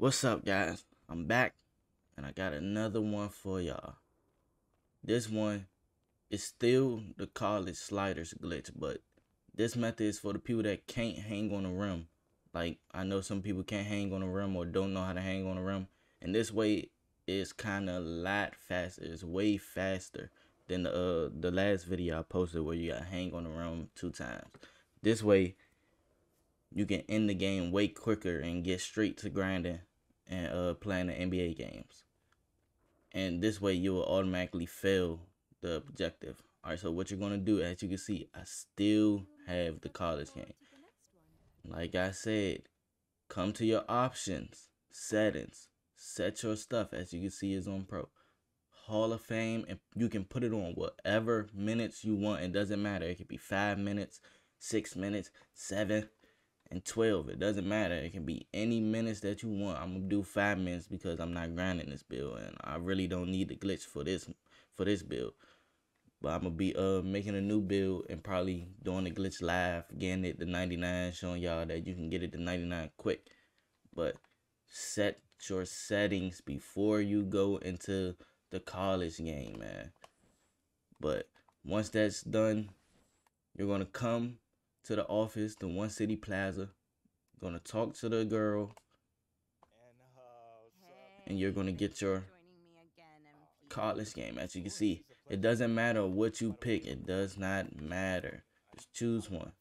What's up, guys? I'm back, and I got another one for y'all. This one is still the college sliders glitch, but this method is for the people that can't hang on the rim. Like, I know some people can't hang on the rim or don't know how to hang on the rim, and this way is kind of a lot faster. It's way faster than the, uh, the last video I posted where you got to hang on the rim two times. This way, you can end the game way quicker and get straight to grinding and uh, playing the NBA games. And this way you will automatically fail the objective. Alright, so what you're gonna do, as you can see, I still have the college game. Like I said, come to your options, settings, set your stuff as you can see is on pro. Hall of Fame, and you can put it on whatever minutes you want. It doesn't matter. It could be five minutes, six minutes, seven, and 12. It doesn't matter. It can be any minutes that you want. I'm gonna do five minutes because I'm not grinding this build and I really don't need the glitch for this for this build. But I'm gonna be uh making a new build and probably doing the glitch live, getting it to 99, showing y'all that you can get it to 99 quick. But set your settings before you go into the college game, man. But once that's done, you're gonna come to the office, the One City Plaza. Gonna talk to the girl. And you're gonna get your college game. As you can see, it doesn't matter what you pick. It does not matter. Just choose one.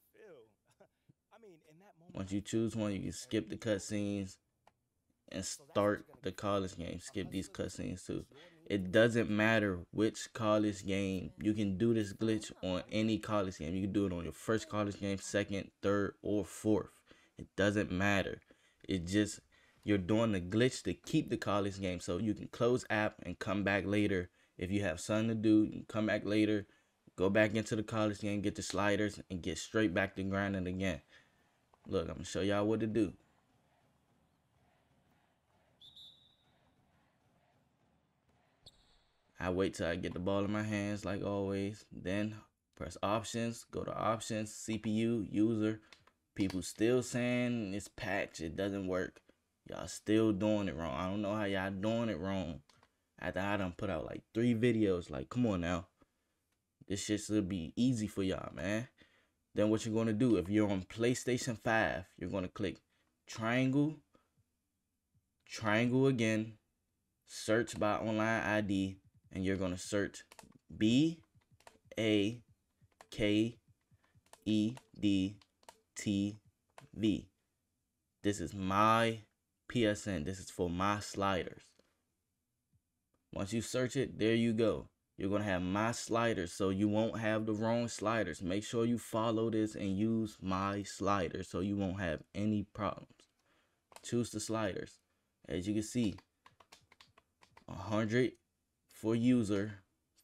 Once you choose one, you can skip the cutscenes and start the college game. Skip these cutscenes too. It doesn't matter which college game. You can do this glitch on any college game. You can do it on your first college game, second, third, or fourth. It doesn't matter. It just you're doing the glitch to keep the college game so you can close app and come back later. If you have something to do, come back later, go back into the college game, get the sliders, and get straight back to grinding again. Look, I'm gonna show y'all what to do. I wait till I get the ball in my hands like always. Then press options, go to options, CPU, user. People still saying it's patch, it doesn't work. Y'all still doing it wrong. I don't know how y'all doing it wrong. After I done put out like three videos, like come on now. This shit should be easy for y'all, man. Then what you're gonna do, if you're on PlayStation 5, you're gonna click triangle, triangle again, search by online ID, and you're going to search B A K E D T V. This is my PSN. This is for my sliders. Once you search it, there you go. You're going to have my sliders, so you won't have the wrong sliders. Make sure you follow this and use my sliders so you won't have any problems. Choose the sliders. As you can see, 100 for user,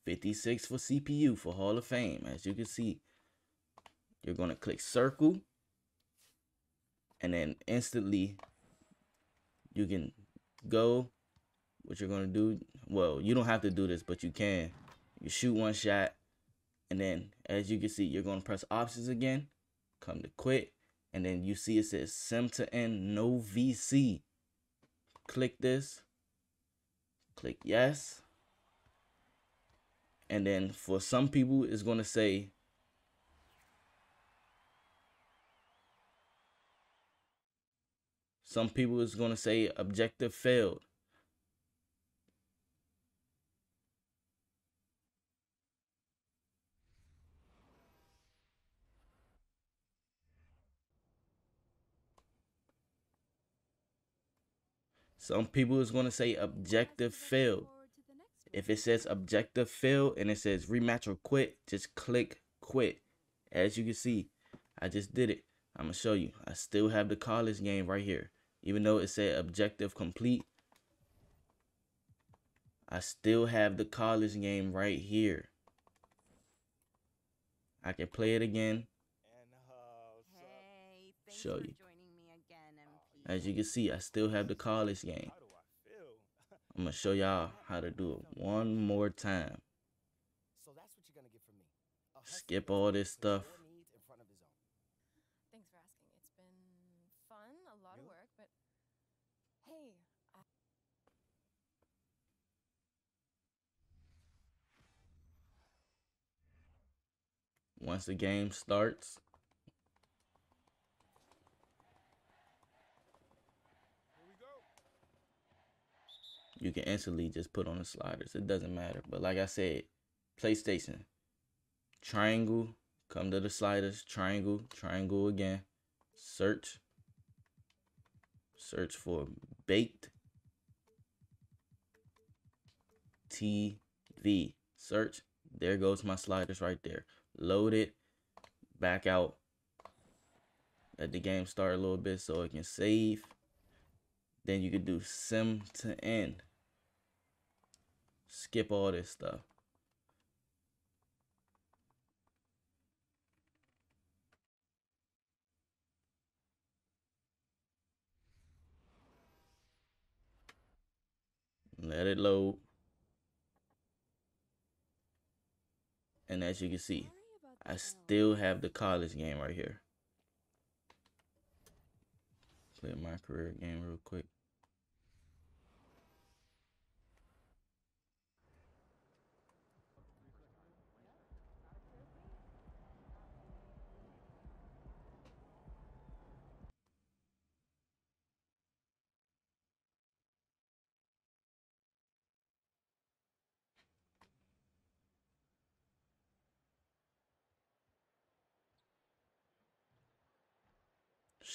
56 for CPU for Hall of Fame. As you can see, you're going to click circle and then instantly you can go. What you're going to do well you don't have to do this but you can. You shoot one shot and then as you can see you're going to press options again come to quit and then you see it says sim to end no vc click this. Click yes and then for some people, it's going to say, some people is going to say objective failed. Some people is going to say objective failed. If it says objective fail and it says rematch or quit, just click quit. As you can see, I just did it. I'm going to show you. I still have the college game right here. Even though it said objective complete, I still have the college game right here. I can play it again. Show you. As you can see, I still have the college game. I'm gonna show y'all how to do it one more time. Skip all this stuff. Thanks for asking. It's been fun, a lot of work, but hey. Once the game starts, you can instantly just put on the sliders. It doesn't matter. But like I said, PlayStation, triangle, come to the sliders, triangle, triangle again, search, search for baked TV, search, there goes my sliders right there. Load it, back out, let the game start a little bit so it can save. Then you can do sim to end. Skip all this stuff. Let it load. And as you can see, I still have the college game right here. Play my career game real quick.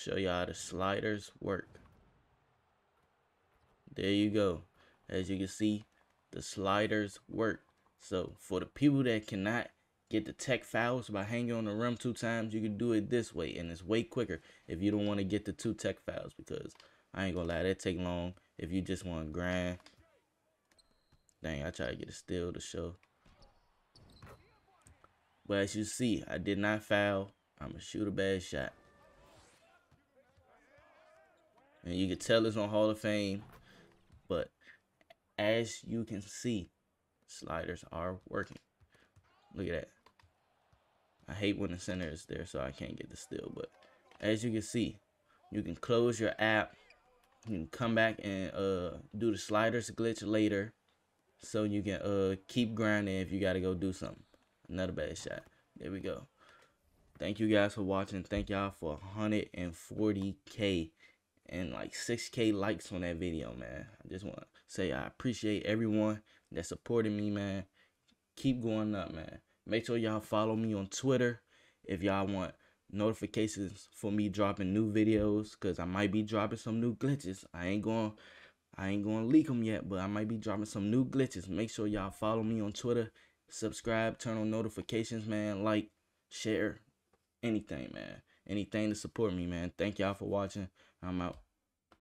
Show you how the sliders work. There you go. As you can see, the sliders work. So for the people that cannot get the tech fouls by hanging on the rim two times, you can do it this way. And it's way quicker if you don't want to get the two tech fouls because I ain't gonna lie, that take long if you just want to grind. Dang, I try to get a steal to show. But as you see, I did not foul. I'm going to shoot a bad shot. And you can tell it's on Hall of Fame. But as you can see, sliders are working. Look at that. I hate when the center is there, so I can't get the steal. But as you can see, you can close your app. You can come back and uh, do the sliders glitch later. So you can uh, keep grinding if you got to go do something. Another bad shot. There we go. Thank you guys for watching. Thank y'all for 140k and like 6k likes on that video, man. I just want to say I appreciate everyone that supported me, man. Keep going up, man. Make sure y'all follow me on Twitter if y'all want notifications for me dropping new videos cuz I might be dropping some new glitches. I ain't going I ain't going to leak them yet, but I might be dropping some new glitches. Make sure y'all follow me on Twitter, subscribe, turn on notifications, man, like, share, anything, man anything to support me, man. Thank y'all for watching. I'm out.